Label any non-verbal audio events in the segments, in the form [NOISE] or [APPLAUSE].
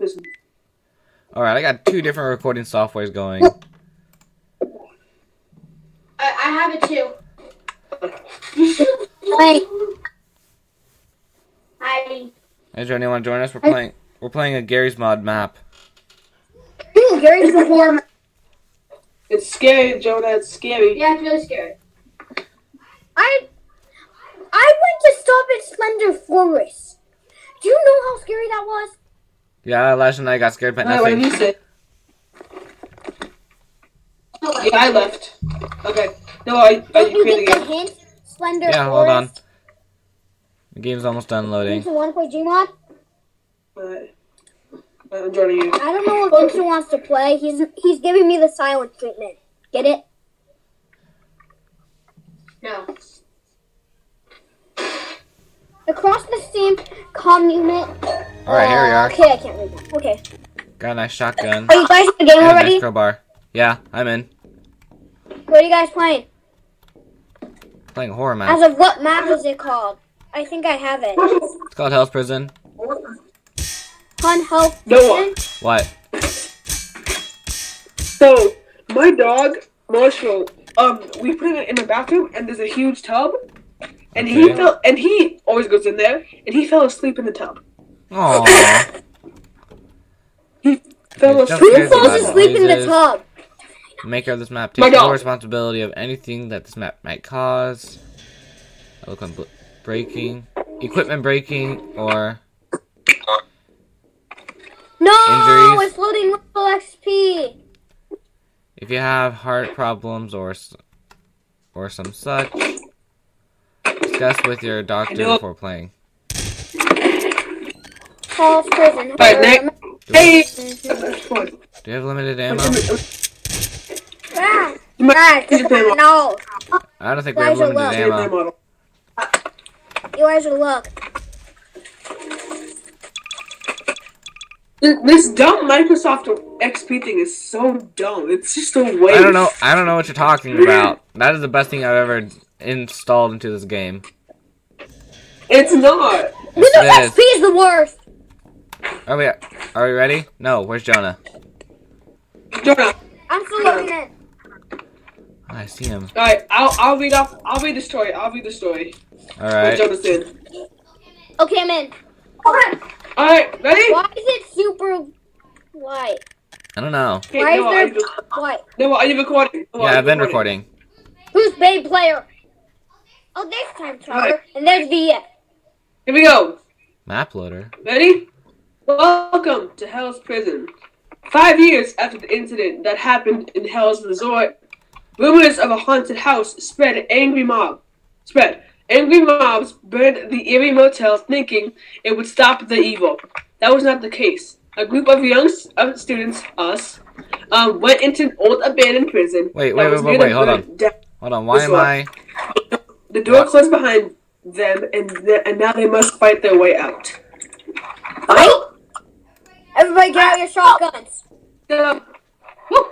Alright, I got two different recording softwares going. I, I have it too. Wait, I Hey, Johnny, want to join us? We're playing. We're playing a Garry's Mod map. Gary's before. It's scary, Jonah. It's scary. yeah, it's really scary. I I went to stop at Splendor Forest. Do you know how scary that was? Yeah, Elijah and I got scared by Alright, what did nothing. you say? Yeah, I left. Okay. No, I, I Don't you created get the game. hint? Splendor Yeah, hold on. The game's almost done loading. Vincent want to play Gmod? Alright. I'm joining you. I don't know what Vincent wants to play. He's he's giving me the silent treatment. Get it? No. Across the same community. Alright, here we are. Okay, I can't read that. Okay. Got a nice shotgun. Are you guys in the game And a nice already? crowbar. Yeah, I'm in. What are you guys playing? Playing horror map. As of what map is it called? I think I have it. It's called Hell's Prison. Hun Health Noah. Prison? What? So, my dog, Marshall, um, we put it in the bathroom, and there's a huge tub, and he fell, and he always goes in there, and he fell asleep in the tub. Aww. [LAUGHS] He fell asleep. Who falls asleep in the tub? Maker of this map My takes full responsibility of anything that this map might cause. I look on bl- breaking, equipment breaking, or No, Injuries. it's loading level XP. if you have heart problems or or some such. Discuss with your doctor before playing. Health Prison. Alright, next. Hey! Mhm. Do you have limited ammo? Ah, You might- Here's your playing no. I don't think we have limited look. Here's my ammo. model. Look. This- This dumb Microsoft XP thing is so dumb. It's just a waste. I don't know. I don't know what you're talking about. That is the best thing I've ever installed into this game. It's not. Windows Yes, XP is the worst. Oh, Are we? Are we ready? No. Where's Jonah? Jonah. I'm still loading it. Oh, I see him. All right, I'll I'll read off. I'll read the story. I'll read the story. All right. Jonah's in. Okay, I'm in. All right, ready? Why is it super white? I don't know. Okay, Why Noah, is there white? Noah, are you recording? Noah, Yeah, I've been recording. Who's Babe player? Oh, there's time traveler. And there's VF. Here we go. Map loader. Ready? Welcome to Hell's Prison. Five years after the incident that happened in Hell's Resort, rumors of a haunted house spread. Angry mob spread. Angry mobs burned the eerie motel, thinking it would stop the evil. That was not the case. A group of young s- of students, us, um, went into an old abandoned prison. Wait, that wait, wait, wait, hold on. burnt Hold on. Why am. I? The door closed behind them, and th- and now they must fight their way out. Fight? Everybody get out your shotguns. Uh, woo.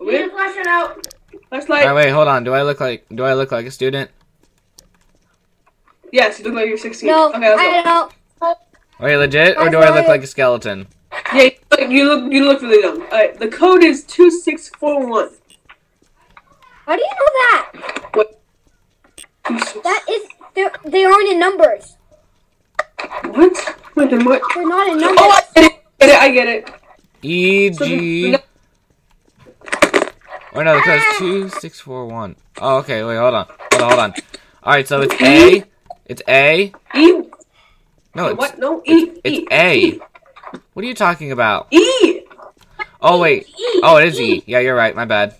We need Weird. to flash it out. Flashlight. Alright, wait. Hold on. Do I look like? Do I look like a student? Yes, you look like you're 16. No, okay, let's I go. don't know. Are you legit, or I'm do I look sorry. like a skeleton? Yeah, you look, you look, really dumb. Alright, the code is 2641. How do you know that? What? That is, they're, they aren't in numbers. What? Wait, then what? They're not in numbers. Oh, I get it. Get it, I get it. E So the- the- Or oh, no, the code is ah. two six four one. Oh, okay. Wait, hold on. Hold on. Hold on. All right, so it's A. It's A. E. No, it's what? No, E. it's E. A. E. What are you talking about? E. Oh wait. E. Oh, it is E. Yeah, you're right. My bad.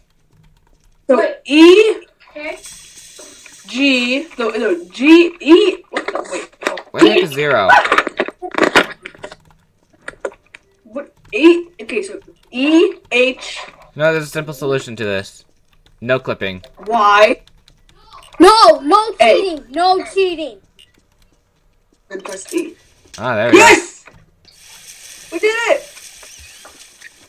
So E. Okay. G. No, no, G. E. What the? Wait. Oh, Where the heck is zero? what? E. Okay, so E. H. No, there's a simple solution to this. No clipping. Y. No, no Hey. cheating. No cheating. And press E. Ah, there we Yes! We did it!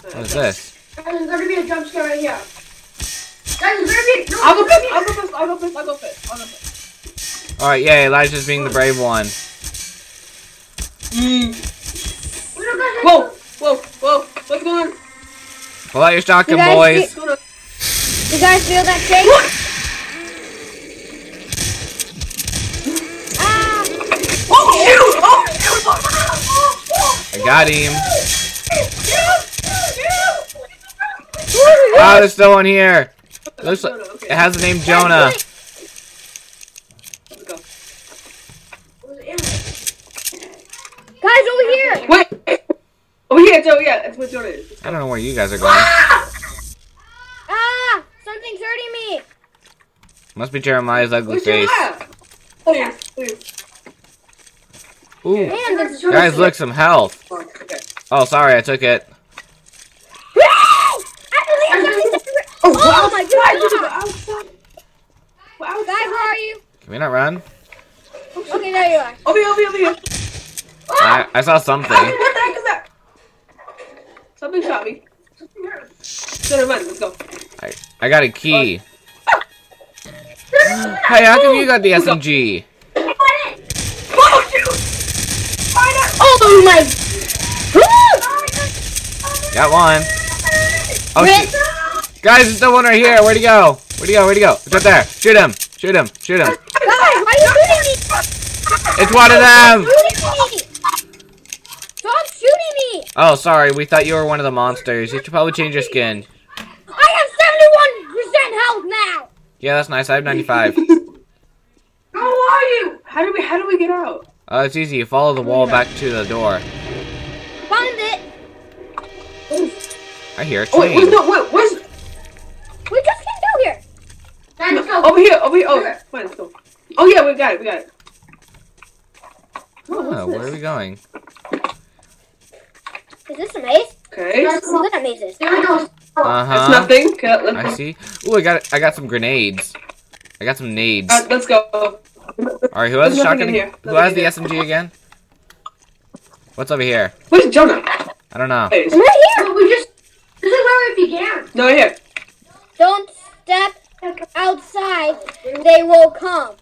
What is this? Guys, There's gonna be a jump scare right here. Guys, there's gonna be. No, I'll go first, gonna I'll go first, I'll go first, I'll go first, I'll go first. All right, yay! Elijah's being the brave one. Mm. whoa! What's going on? Pull out your shotgun, You boys. Hold. You guys feel that shake? Ah! Got him. Woo! Oh, there's still one here. Looks like it has the name Jonah. Guys, over here! Wait! Oh yeah, Joe, yeah, that's what Jonah is. I don't know where you guys are going. Ah! Something's hurting me! Must be Jeremiah's ugly Where's face. Jonah? Please, please. Ooh, Man, guys, look some health. Oh. Sorry, I took it. I [LAUGHS] believe Oh, Oh my God. outside. We're Guys, where are you? Can we not run? Okay, there you are. Over here, over here, over here. I, I saw something. What the heck is that? Something shot me. Jonah, run, let's go. I, I got a key. [LAUGHS] Hey, how come you got the SMG? Oh my! Got one. Oh, shoot. Guys, there's still one right here. Where'd he go? Where'd he go? Where'd he go? It's right there. Shoot him. Shoot him. Shoot him. guys, why are you shooting me? It's one of them. Stop shooting me! Oh, sorry. We thought you were one of the monsters. You should probably change your skin. I have 71% health now! Yeah, that's nice. I have 95. [LAUGHS] How are you? How do we, how do we get out? Oh, it's easy. You follow the wall back to the door. Found it! I hear a Oh, wait, wait, train. no, wait, where's... We just came down here! Guys, let's go. Over here, over here, oh, fine, let's go. Oh yeah, we got it, we got it. Oh, Oh, what's where are we going? Is this a maze? Okay. What kind of maze is? There we go. Uh That's nothing. Okay, let's, I see. Ooh, I got I got some grenades. I got some nades. uh, let's go. All right, who has there's a shotgun? in here. Who Nothing has the here. SMG again? What's over here? Where's Jonah? I don't know. Hey, I'm right here! But we just. This is where we began. no, right here. Don't step outside, they will come.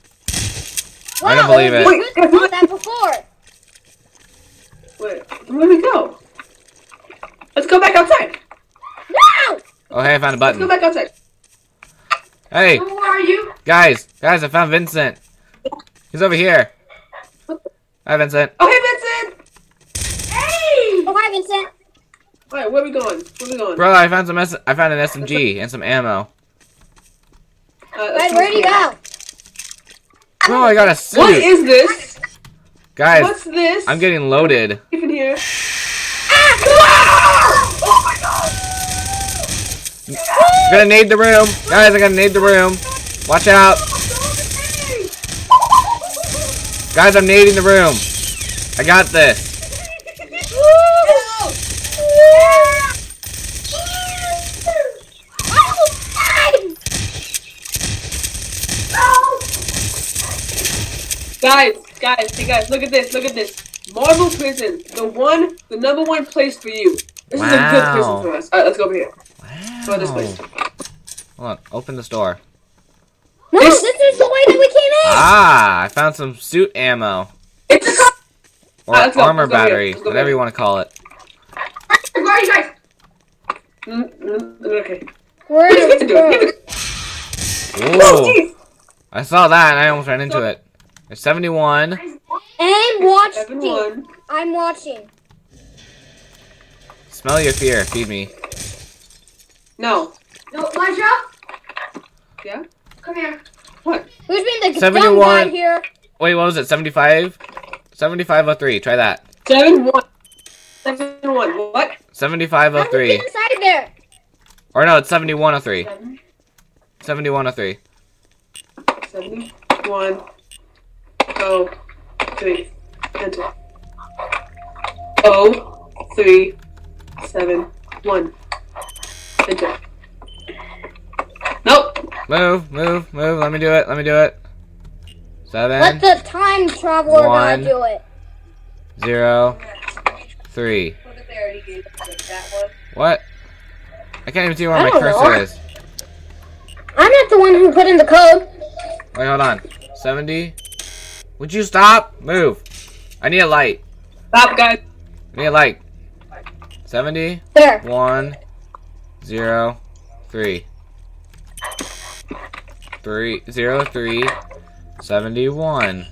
I don't believe it. We did that before. Wait, where do we go? Let's go back outside. No! Oh, hey, I found a Let's go back outside. Hey, Who are you? guys, guys, I found Vincent. He's over here. Hi, Vincent. Oh, hey, Vincent. Hey! Oh, hi, Vincent. All right, where we going? Where are we going? Bro, I found some. S- I found an SMG and some ammo. Uh, let's where'd you go? Bro, I got a What suit. is this? Guys, What's this? I'm getting loaded. in here. I'm gonna nade the room. Guys, I'm gonna nade the room. Watch out. Guys, I'm nading the room. I got this. Guys, guys, hey guys, look at this, look at this. Marvel Prison, the one, the number one place for you. This is a good prison for us. Alright, let's go over here. Wow. Go this. Hold on, open this door. No, This- this is the way that we came in. Ah, I found some suit ammo. It's a Or Ah, let's go, armor go battery, let's go whatever here. you want to call it. Where are you guys? Mm, mm, Okay. We're What is in Vincent a. Oh, Whoa. I saw that and I almost ran into it. There's 71. And watch Seven me. one. I'm watching. Smell your fear. Feed me. No. No, Elijah? Yeah? Come here. What? Who's being the 71. dumb guy here? Wait, what was it? 75? 7503. Try that. Seven one. Seven one. What? How did we 7503. get inside there? Or no, it's 7103. Seven. 7103. Seven one. Oh. Three. Enter. Oh, oh. Three. Seven. One. Enter. Nope. Move, move, move. Let me do it. Let me do it. Seven, Let the time traveler One. guy do it. zero, three. What? I can't even see where I my cursor know. is. I'm not the one who put in the code. Wait, hold on. 70. Would you stop? Move. I need a light. Stop, guys. I need a light. 70. There. One, zero, three. Three, zero, three, seventy-one.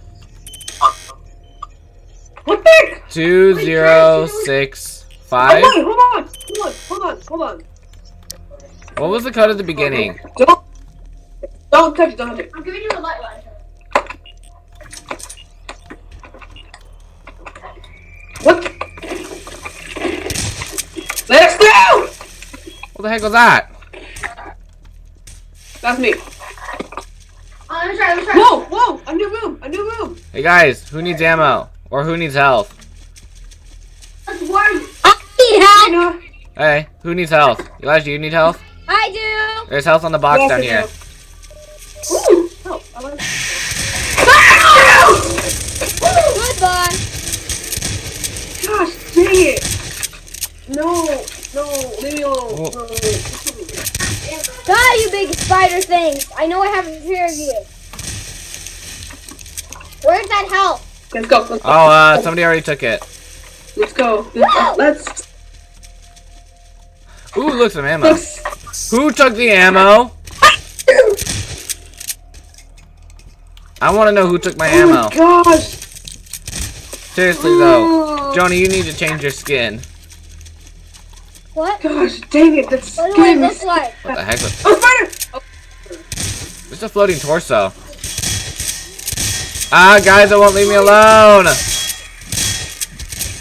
What the heck? Two, zero, six, Oh, five. wait, hold on, hold on, hold on, hold on. What was the code at the beginning? Don't, don't touch it, don't touch it. I'm giving you a light line. What? Let's go! What the heck was that? That's me. Let me try, let me try. Whoa, whoa, a new room, a new room. Hey guys, who needs ammo? Or who needs health? Let's worry. I need help. Hey, who needs health? Elijah, do you need health? I do. There's health on the box Yes, down here. do. Ooh, help, I like Goodbye. Gosh, dang it. No, no, leave me alone. Oh. No, no, no. Die, you big spider things. I know I have a fear of you. Where's that help? Let's go, let's go. Oh, uh, somebody already took it. Let's go. Let's, Ooh, look, some ammo. let's, Who took the ammo? I want to know who took my oh ammo. my gosh. Seriously, though. Joni, you need to change your skin. What? Gosh, dang it, that's What do I look like? What the heck? was- Oh, spider! Oh, It's a floating torso. Ah, guys, it won't leave me alone. ow,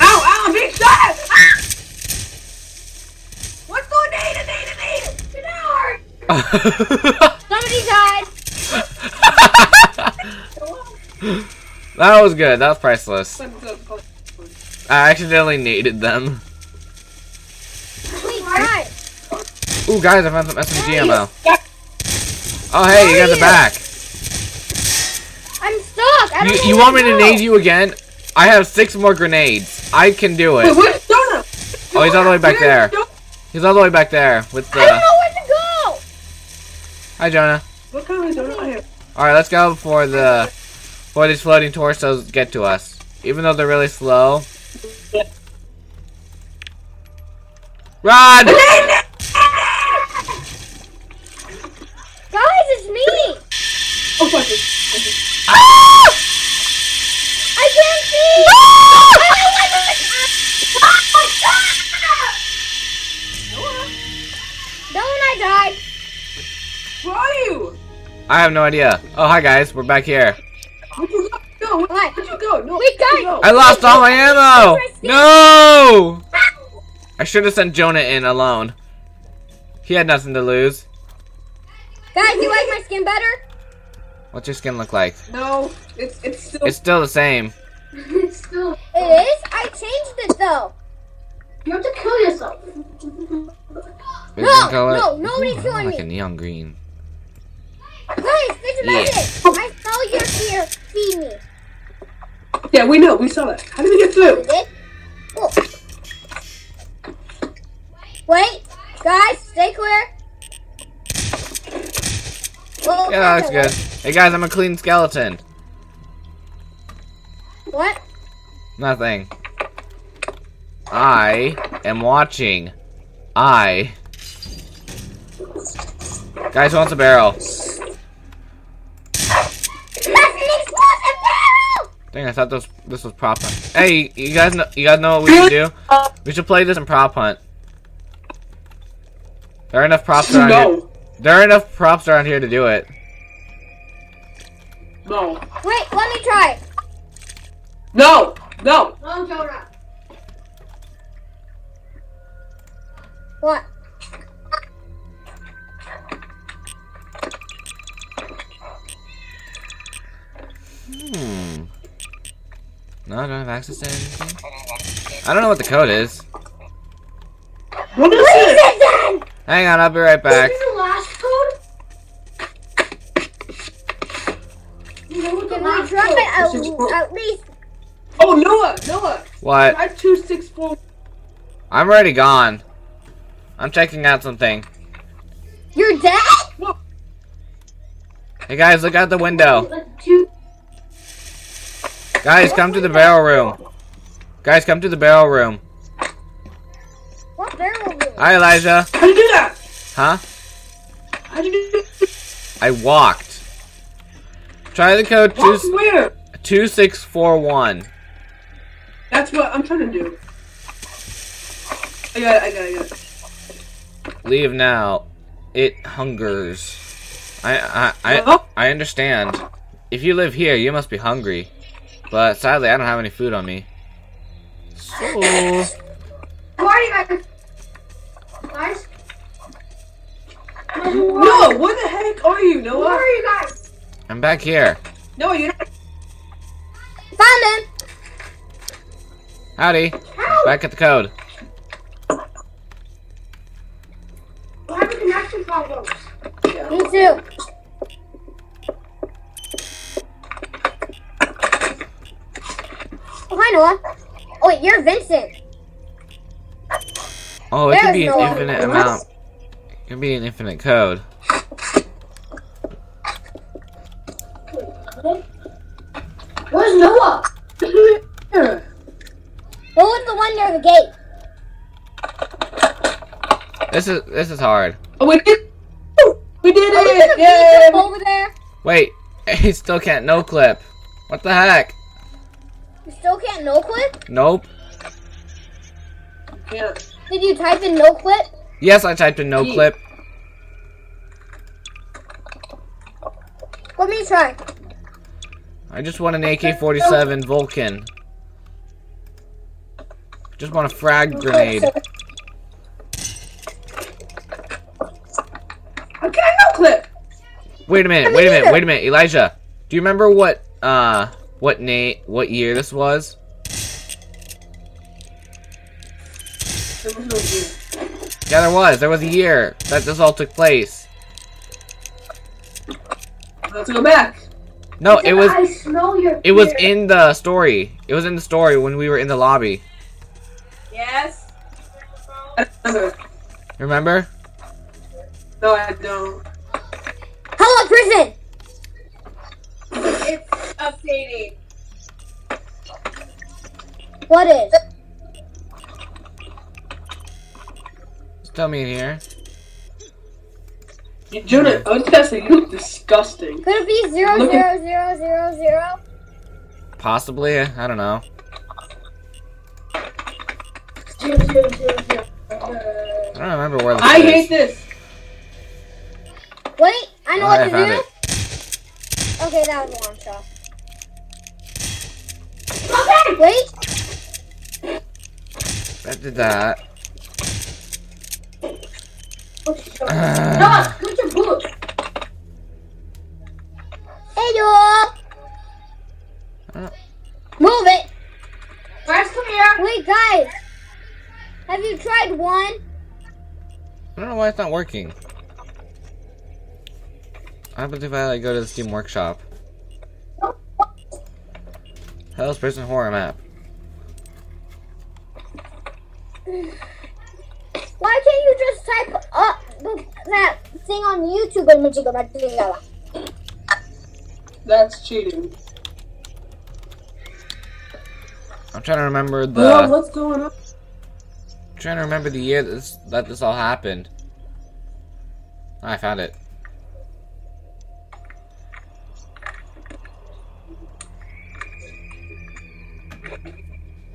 ow, I'm being shot! Ah! What's going on? Nate, Nate, Nate? Get out! [LAUGHS] Somebody died. that was good. That was priceless. I accidentally needed them. Ooh, guys, I found some SMG ammo. Oh, hey, you guys are back. I'm stuck. I don't You, you want me to go. nade you again? I have six more grenades. I can do Wait, it. where's Oh, he's all the way back there. He's all the way back there with the. I don't the. know where to go. Hi, Jonah. What kind of Jonah? Here. All right, let's go before the before these floating torsos get to us. Even though they're really slow. Run! Guys, it's me. Oh, fuck it. Ah! I can't see. [LAUGHS] No, when I oh died. Where are you? I have no idea. Oh, hi guys, we're back here. Where'd you go? Where- What? Where'd you go? No, Wait, where'd guys. go? I lost all my ammo. No! I should have sent Jonah in alone. He had nothing to lose. Guys, you like my skin better? What's your skin look like? No, it's it's still. It's still the same. [LAUGHS] It's still. It is. I changed it though. You have to kill yourself. Vision No, color? no, nobody's Ooh, I killing like me. a neon green. Guys, fix a Yeah. medic. I saw your fear. Feed me. yeah, we know. We saw that. How did we get through? You did? Oh. Wait, guys, stay clear. Whoa, Yeah, that's good. Hey guys, I'm a clean skeleton. What? Nothing. I am watching. I. Guys, who wants a barrel? That's an explosive barrel! Dang, I thought this this was prop hunt. Hey, you guys know you guys know what we should do? We should play this in prop hunt. There are enough props around here. No, There are enough props around here to do it. no, Wait, let me try. no, no. No, Jonah. What? Hmm. No, I don't have access to anything. I don't know what the code is. What is Freeze it? it then! Hang on, I'll be right back. Is this the last code? You know what the Can we last try code? it at, Six, four. at least? Oh, Noah, Noah. What? Try two six four. I'm already gone. I'm checking out something. You're dead? Hey guys, look out the window. Two. Guys, come to the barrel room. Guys, come to the barrel room. What barrel room? Hi, Elijah. How do you do that? Huh? How'd you do I walked. Try the code Walk two where? two six four one. That's what I'm trying to do. I got it, I got it, I got it. Leave now. It hungers. I I I, Huh? I understand. If you live here, you must be hungry. But sadly, I don't have any food on me. So Who are you guys? Guys? Who No, where the heck are you, Who Noah? are you guys? I'm back here. No, you're not. Found him. Howdy. Help! Back at the code. We're having connection problems. Me too. Oh, hi, Noah. Oh, wait, you're Vincent. Oh, it could be an no infinite amount. It could be an infinite code. Where's Noah? [CLEARS THROAT] What was the one near the gate? This is this is hard. Oh, we did. We did oh, Are we it! gonna Yay! beat them over there? Wait, [LAUGHS] he still can't no clip. What the heck? You still can't no clip? Nope. Yeah. Did you type in no clip? Yes, I typed in no Ye- clip. Let me try. I just want an AK-47 Vulcan. Just want a frag grenade. I can't no clip. Wait a minute, wait a minute, wait a minute, Elijah. Do you remember what uh what Nate what year this was? There was no gear. Yeah, there was. There was a year that this all took place. Let's go back. No, it was I smell your it was in the story. It was in the story when we were in the lobby. Yes. Remember. Remember? No, I don't. Hello, prison. It's updating. What is? Just tell me in here. You, Jonah, I was gonna say, you look disgusting. Could it be zero Look zero zero zero zero? Possibly. I don't know. I don't remember where this I is. hate this. Wait, I know Oh, what I to found do. it. Okay, that was a long shot. Okay! Wait, That did that. Oh, Noah, put your boot. Have you tried one? I don't know why it's not working. What happens if I like go to the Steam Workshop? Hell's Prison Horror Map. [SIGHS] Why can't you just type up that thing on YouTube and make it go back to the other? That's cheating. I'm trying to remember Bro, the what's going on? Trying to remember the year this that this all happened. I found it.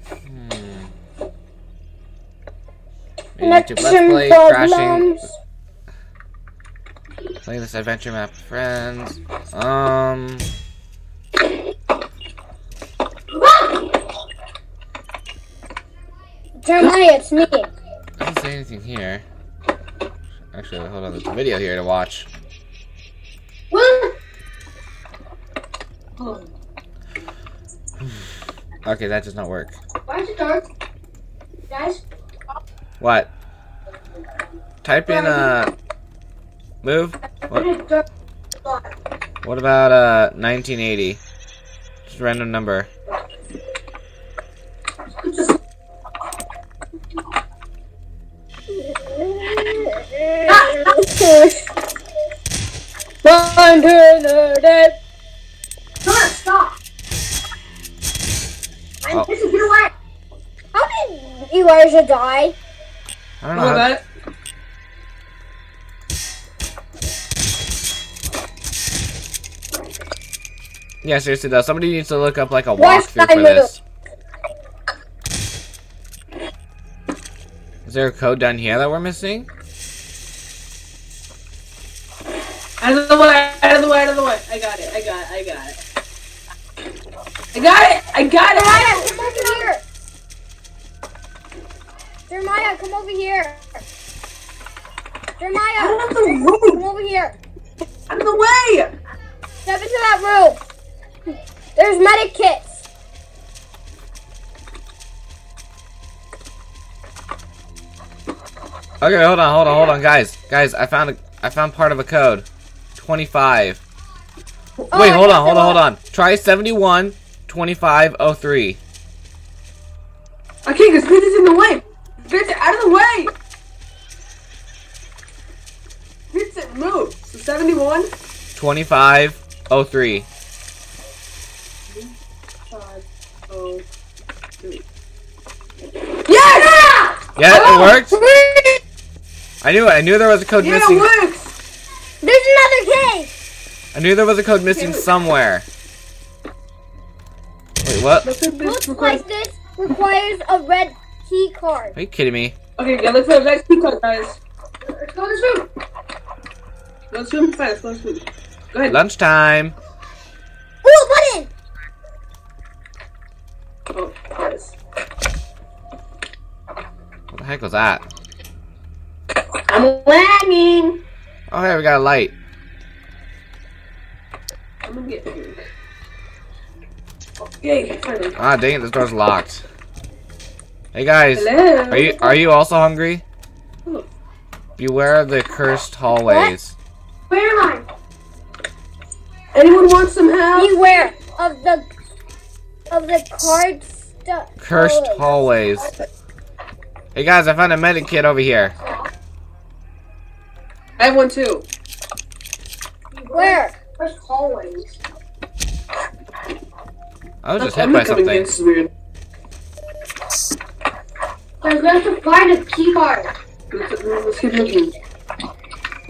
Hmm. YouTube, let's play crashing. Play this adventure map, with friends. Um, Jeremiah, it's me. doesn't say anything here. Actually, hold on, there's a video here to watch. What? On. [SIGHS] Okay, that does not work. Why is it dark? Guys? What? Type in uh move. What? is it dark? What about uh 1980? Just a random number. I'm Bernadette. Come on, stop. I'm oh. missing. Get away. How did Elijah die? I don't know. How... That. Yeah, seriously though, somebody needs to look up like a walkthrough for this. Is there a code down here that we're missing? Got it, I got it, I got it. I got it, I got it. Jeremiah, come over here. Jeremiah, come over here. Jeremiah, Out of the come over here. out of the way. Step into that room. There's medic kits. Okay, hold on, hold on, hold on, guys. Guys, I found a, I found part of a code. 25. Oh, Wait, hold on, hold on, hold on. Try 71 2503. Okay, because Vincent's in the way. Vincent, out of the way. Vincent, move. So 71. 2503. Five, oh, three. Yes! Yeah, yeah Oh, it worked. I knew it. I knew there was a code Yeah, missing. it works. There's another case. I knew there was a code missing somewhere. Wait, what? Look at. Looks request. like this requires a red key card. Are you kidding me? Okay, yeah, let's go. Let's keep going, guys. Let's go to this room. Let's swim fast. Let's swim. Go ahead. Lunchtime. Ooh, a button. Oh, yes. What the heck was that? I'm lagging. Oh, hey, we got a light. I'm gonna get here. Okay, finally. Ah, dang it, this door's locked. Hey guys, Hello. are you are you also hungry? Oh. Beware of the cursed hallways. Where am I? Anyone want some help? Beware of the of the card stuff. Cursed hallways. Hey guys, I found a medic kit over here. I have one too. Where? First hallways. I was just I'm hit by not coming something. in. This is weird. Guys, we have to find a key card. Let's, let's keep looking.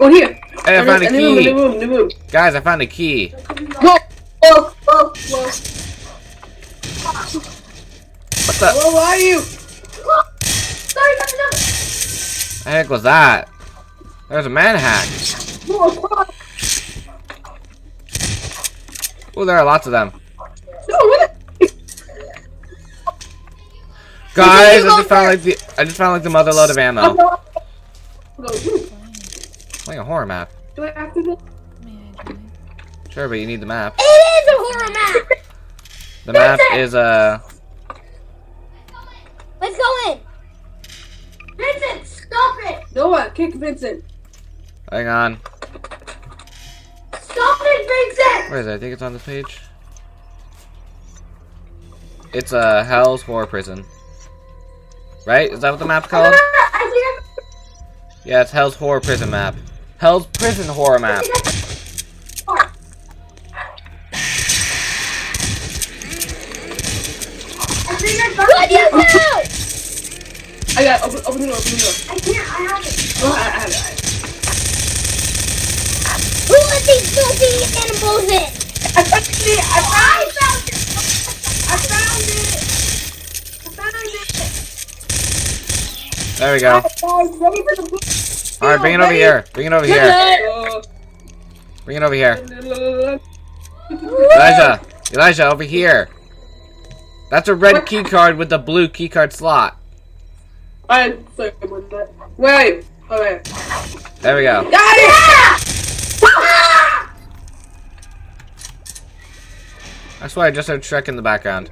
Oh, here. Hey, I found a key. new room, new room. Guys, I found a key. Whoa, whoa, whoa, whoa. What the Where are you? Sorry, sorry, sorry. the heck was that? There's a man hack. Oh, there are lots of them. No, what? Guys, I just found like the I just found like the mother load of ammo. Go. Do Like a horror map. Do I have to go? Sure, but you need the map. It is a horror map. The map is uh Let's go in. Vincent, stop it! Noah, kick Vincent. hang on. Stop it, Vincent! Where is it? I think it's on this page. It's a uh, Hell's Horror Prison. Right? Is that what the map's called? I think Yeah, it's Hell's Horror Prison map. Hell's Prison Horror map. I I think I found What do you do? I got open, open the door, open the door. I can't, I have it. Oh, I, I have it. I have it. Who let these filthy animals in? I found it. I I found found it! I found it. I found it. There we go. Guys, ready for the Alright, bring it over here. Bring it over here. Bring it over here. Elijah. Elijah, over here. That's a red key card with the blue key card slot. I'm sorry about that. Where are you? Oh, where? There we go. Got it! I swear I just heard Shrek in the background.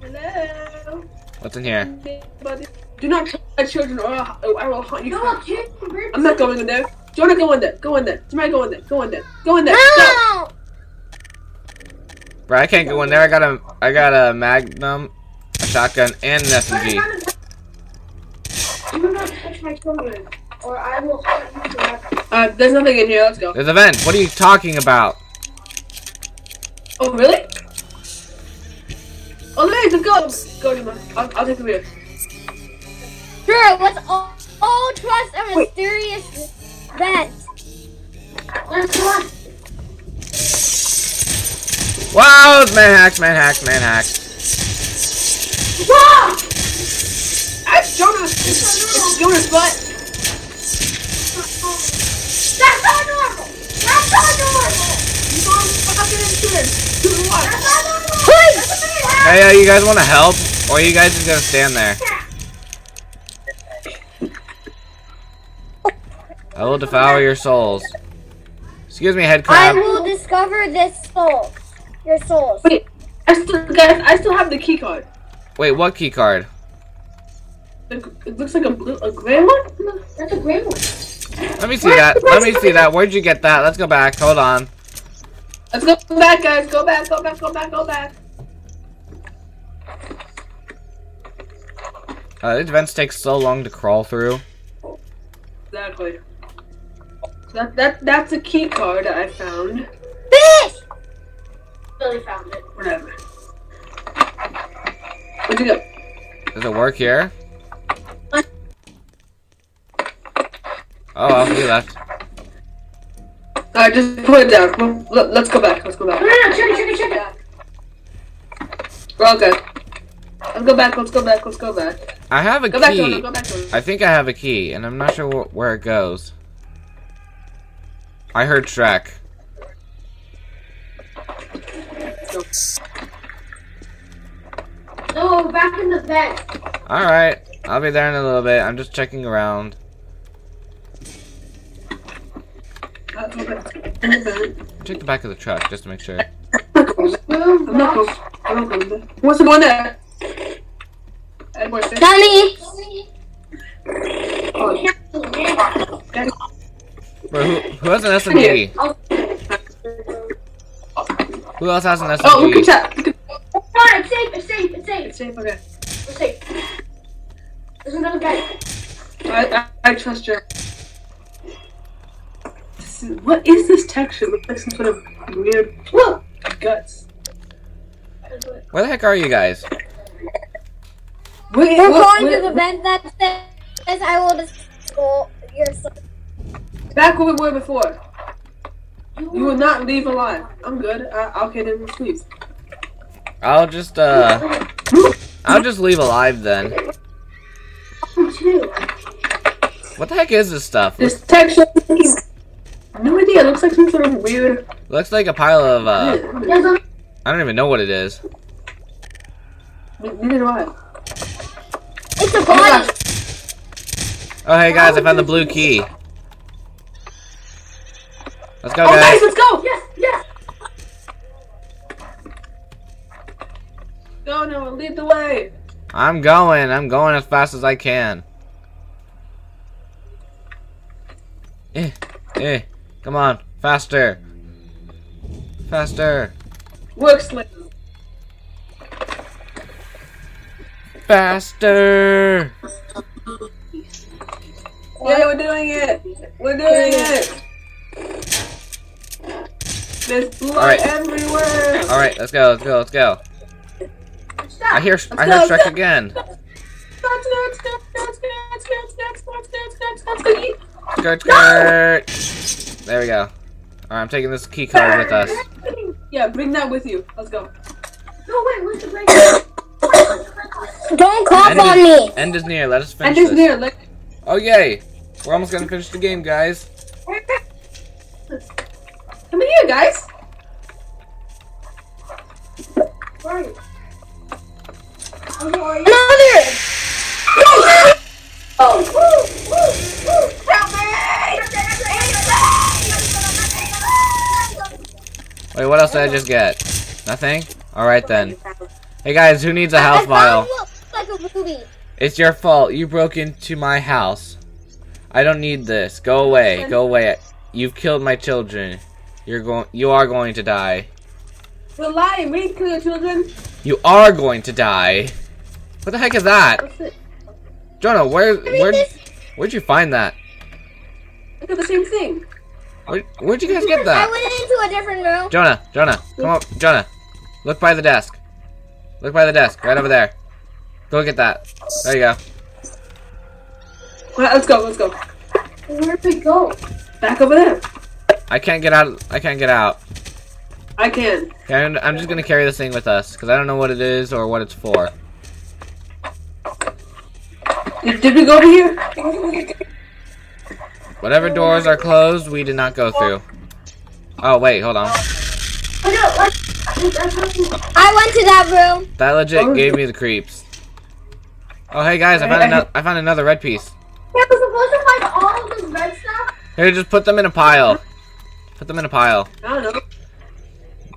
Hello. What's in here? Do not touch my children or I I will hunt you. No, children. I'm not going in there. Do you want to go in there? Go in there. Somebody go in there. Go in there. Go in there. Go. No! Bro, I can't go in there. I got a I got a magnum, a shotgun, and an SMG. Do not touch my children, or I will hunt you. Uh, there's nothing in here. Let's go. There's a vent. What are you talking about? Oh, really? Oh, Liz, let's go. Go, Dima. I'll, I'll take the wheel. Sure, let's all, all trust a mysterious vent. Let's go on. Wow, it's man hacked, man hacked, man hacked. Wow! That's Jonas. It's Jonas' butt. That's not normal! That's not normal! You go fucking into it. To the what? That's not normal! That's a man hack! Hey, uh, you guys want to help? Or are you guys just gonna stand there? I will devour your souls. Excuse me, head I will discover this soul. Your souls. Wait, I still, guys, I still have the key card. Wait, what key card? It, it looks like a blue, a gray one. That's a great one. Let me see that. Let me see that. Where'd you get that? Let's go back. Hold on. Let's go back, guys. Go back, go back, go back, go back. Uh, these vents take so long to crawl through. Exactly. That that that's a key card I found. Fish! Billy found it. Whatever. Where'd you go? Does it work here? Oh, well, he left. Alright, just put it down. Well, let, let's go back. Let's go back. no, no, check it, check it, check it. We're all good. Let's go back. Let's go back. Let's go back. I have a Go back to key. Go back to it. I think I have a key, and I'm not sure wh- where it goes. I heard Shrek. No, back in the bed. Alright, I'll be there in a little bit. I'm just checking around. Uh, go back. I'm not going. Check the back of the truck just to make sure. I'm not going. I'm not going. I'm not going there. What's the one there? Edward, say- Not me. Oh, Wait, who, who has an SMG? Who else has an Oh, look at that. Look at Oh, no, it's safe, it's safe, it's safe. it's safe. Okay. It's safe. There's another bed. I, I, I trust you. This is, what is this texture? It looks like some sort of weird Whoa! guts. Where the heck are you guys? Wait, We're what- going wait, to the vent that says I will discover your soul. Back where we were before. You will not leave alive. I'm good. I, okay, then let's leave. I'll just, uh... I'll just leave alive then. Two. What the heck is this stuff? This texture. No idea. It looks like some sort of weird. Looks like a pile of, uh... There's a I don't even know what it is. Neither do I. It's a body. Oh, hey guys, I found the blue key. Let's go, Oh, guys, guys. let's go. yes, yes. Go, Noah. Lead the way. I'm going. I'm going as fast as I can. Eh, eh. Come on, faster. Faster. Works like Faster. Yeah, we're doing it. We're doing it. There's blood All right. everywhere. All right, let's go. Let's go. Let's go. Stop. I hear. I hear Shrek again. Skirt, skirt. There we go. All right, I'm taking this key card with us. [LAUGHS] Yeah, bring that with you. Let's go. No, wait, where's the break? [COUGHS] Don't cough End on is, me. end is near. Let us finish And it's this. near. Like, Oh yay! We're almost gonna finish the game, guys. come in here, guys. Where are you? Oh, are you? Another. [LAUGHS] Oh, woo, woo, woo. Help me! Wait, what else did I just get? Nothing? Alright then. Hey guys, who needs a house That file? looks like a movie. It's your fault. You broke into my house. I don't need this. Go away. Go away. You've killed my children. You're going you are going to die. We're lying. We didn't kill your children. You are going to die. What the heck is that? Jonah, where where where'd you find that? Look at the same thing. Where, where'd you guys get [LAUGHS] that? I went into a different room. Jonah, Jonah, come on, Jonah. Look by the desk. Look by the desk, right over there. Go get that. There you go. Alright, let's go. Let's go. Where'd we go? Back over there. I can't get out. I can't get out. I can. Okay, I'm, I'm just gonna carry this thing with us because I don't know what it is or what it's for. Did, did we go over here? [LAUGHS] Whatever doors are closed, we did not go through. Oh wait, hold on. I know, like, that's what I went to that room. That legit gave me the creeps. Oh hey guys, I found another I found another red piece. Yeah, we're supposed to find all of this red stuff. Here, just put them in a pile. Put them in a pile. I don't know.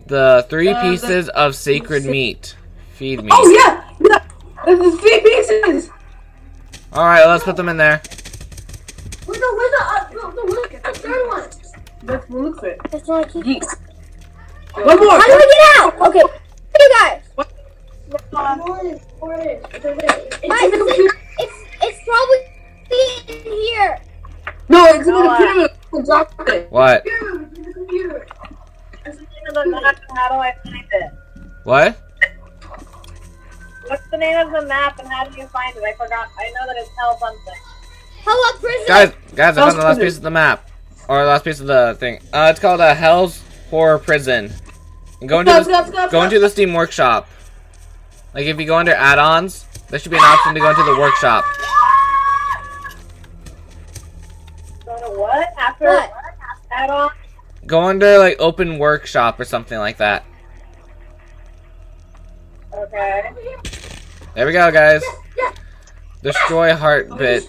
The three Uh, the- pieces of sacred meat. Feed me. Oh yeah, yeah. There's three pieces. All right, let's put them in there. Where's the, where's the, uh, no, no, where's the third one? Let's look for it. That's what I keep. Yeet. One more. How do I get out? Okay. Hey guys. Morning, morning. Guys, It's it's, it's, it's probably in here. No, it's in the pyramid. Drop it. What? in the computer. What's the the map how do I find it? What? What's the name of the map and how do you find it? I forgot. I know that it's hell something. Hello, prison. Guys, guys, I found the last prison. piece of the map. Or last piece of the thing. Uh, it's called uh, Hell's Horror Prison. And go into Let's the, go, let's go, let's go go. into the Steam Workshop. Like if you go under add-ons, there should be an option to go into the workshop. Go to what? After What? add on? Go under like open workshop or something like that. Okay. There we go, guys. Destroy heart heartbit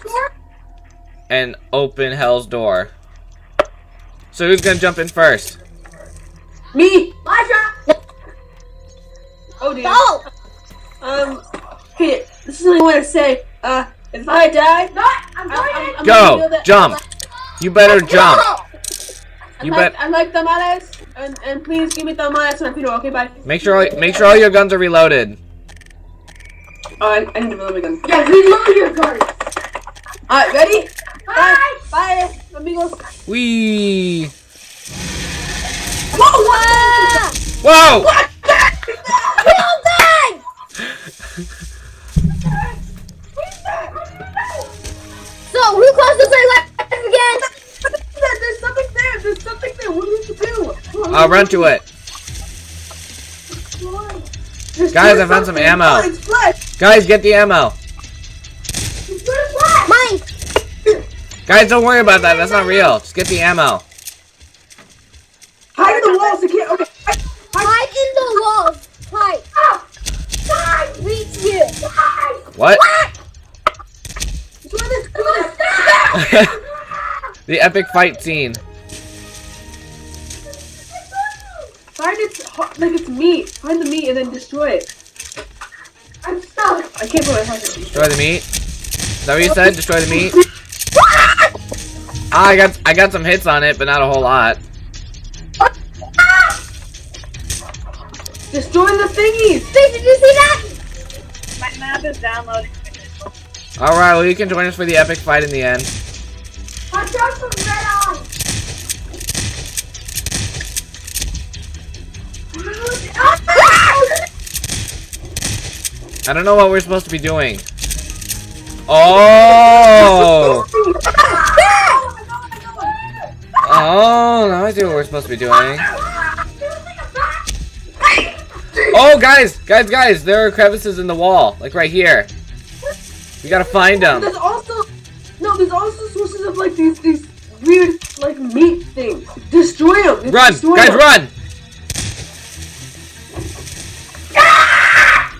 and open hell's door. So who's gonna jump in first? Me. My turn. Oh dear. Go. Um. Hey, this is something I want to say. Uh, if I die, No, I'm going I'm, in. I'm Go, gonna that- jump. You better jump. I You like, bet. I like tamales, and and please give me tamales when I feed her. Okay, bye. Make sure all, make sure all your guns are reloaded. Oh, I, I need to reload my gun. Yeah, reload your gun. Alright, ready? Bye. Bye, amigos. Wee. Whoa, what? Whoa! We all died. So who closed the door left again? There's something there. There's something there. What do we have to do? I'll run to it. There's Guys, I found some ammo. It's flesh. Guys, get the ammo. Mine. Guys, don't worry about that. That's not real. Just get the ammo. Hide in the walls. You can't. Okay. Hide. Hide in the walls. Hide. Ah! Hide. Reach you. What? Come on, this. [LAUGHS] The epic fight scene. Find it like it's meat. Find the meat and then destroy it. I'm stuck. I can't put my hands in. Destroy the meat. Is that what you said? Destroy the meat. Ah, I got I got some hits on it, but not a whole lot. Destroy the thingies. Hey, did you see that? My map is downloading. All right, well you can join us for the epic fight in the end. I got some red on. I don't know what we're supposed to be doing. Oh! [LAUGHS] Oh, now I see what we're supposed to be doing. Oh, guys, guys, guys, there are crevices in the wall, like right here. We gotta find them. There's also no. There's also sources of like these these weird like meat things. Destroy them. Run, Destroy guys, them. run!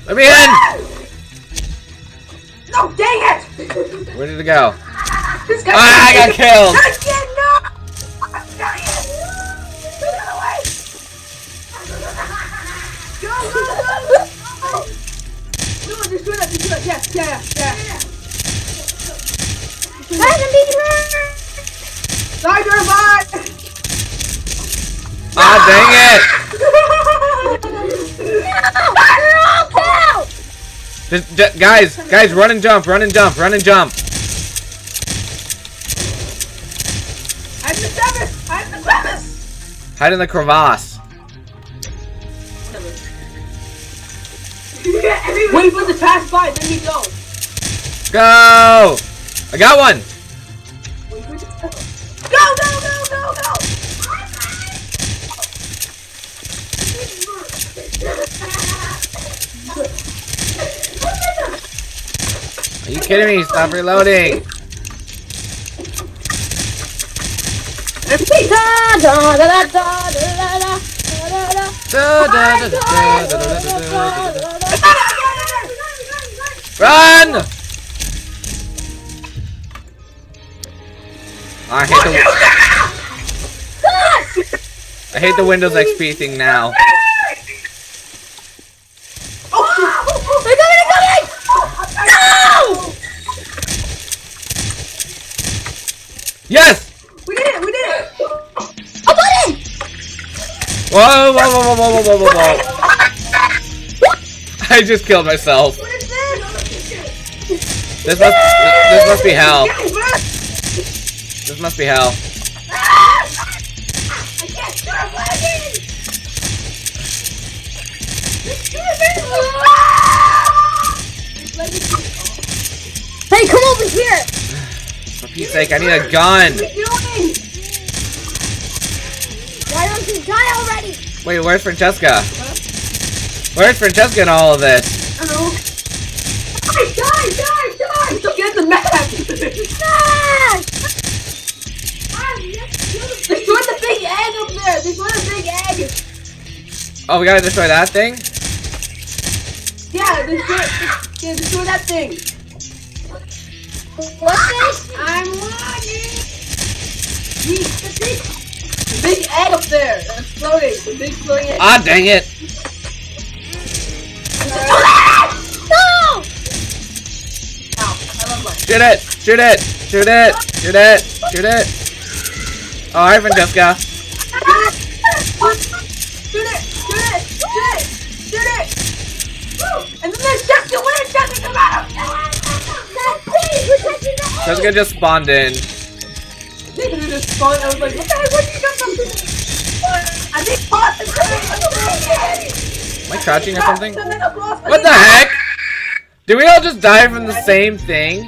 Let me in! No, dang it! Where did it go? This guy. Ah, I got killed! Go, go, go, go! No, destroy that, destroy that. Yeah, yeah, yeah, yeah. Guys, I'm being murdered. Tiger, bye! Ah, dang it! You're all killed. Just, guys, guys, run and jump, run and jump, run and jump. I'm the crevice! I'm the crevice! Hide in the crevasse. Wait for the pass by, then we go. Go! I got one! Go, go, go, go, go! Are you kidding me? Stop reloading! da da da da da da da da da da da da da Run! I hate the I hate the Windows XP thing now. They're coming, they're coming! No! Yes! We did it! We did it! I got in! Whoa, whoa, whoa, whoa, whoa, whoa, whoa, whoa. I just killed myself. This? Must this must be hell. This must be hell. I can't start lagging! Hey, come over here! For Pete's sake, I need a gun. Why don't you die already? Wait, where's Francesca? Where's Francesca in all of this? Hello? Die, die, die, die! Don't get the map! Ah! Destroy the big egg up there! Destroy the big egg! Oh, we gotta destroy that thing? Yeah, destroy, yeah, destroy that thing! What's this? I'm lagging! The big, the big egg up there! That's floating! The big floating egg! Ah, dang it. No! Ow, I love my... Shoot it! Shoot it! Shoot it! Shoot it! Shoot it! Oh, hi, Francesca. Shoot Francesca just spawned in. Just spawned. I was like, what the heck? Where did you come from? I think Paul is Am I crouching or something? What What the heck? Did we all just die from the same thing?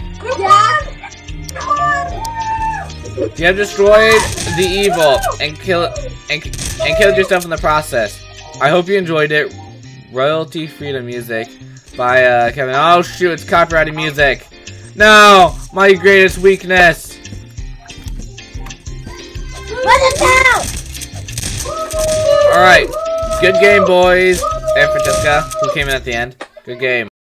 You have destroyed the evil and kill and, and killed yourself in the process. I hope you enjoyed it. Royalty freedom music by uh, Kevin. Oh shoot, it's copyrighted music. No, my greatest weakness. Let it down! All right, good game, boys. And Francesca, who came in at the end. Good game.